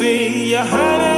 see you honey